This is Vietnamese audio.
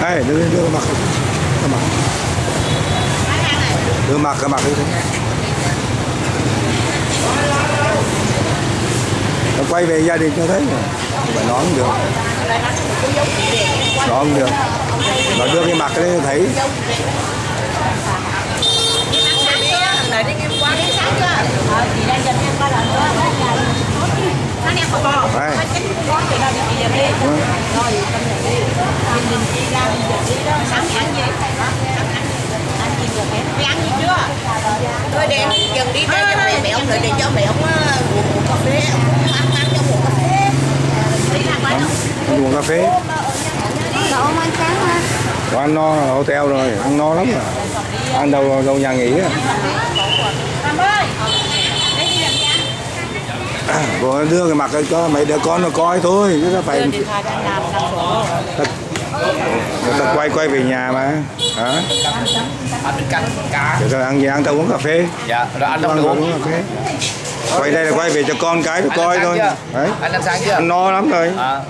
đây đưa đưa mặc. Cái mặt đưa mặt cái mặt đi. Nó quay về gia đình cho thấy mà. Phải không được. Nón được. Nó đưa cái mặt đấy thấy. Có đâu chị về đi. Rồi, tâm này đi. Nhìn nhìn ra mình giờ đi đó. Sáng ăn gì? Ăn gì được em? Mày ăn gì chưa? Thôi đem dần đi đây cho mẹ mẹ ông lại để cho mẹ ông uống uống cà phê ông ăn ăn cho uống cà phê Đi ra quán uống cà phê Cậu ăn sáng ha Còn ăn no hotel rồi ăn no lắm rồi ăn đâu đâu nhà nghỉ à. Tâm ơi! Để đi làm rồi đưa cái mặt cho mấy đứa con nó coi thôi chứ nó phải anh người ta quay quay về nhà mà. Hả? Rồi ăn gì ăn? Tao uống cà phê. Dạ rồi ăn rồi uống uống cà phê. Quay đây là quay về cho con cái nó Anh coi thôi. chưa? đấy. Anh ăn sáng chưa? Ăn no lắm rồi. À.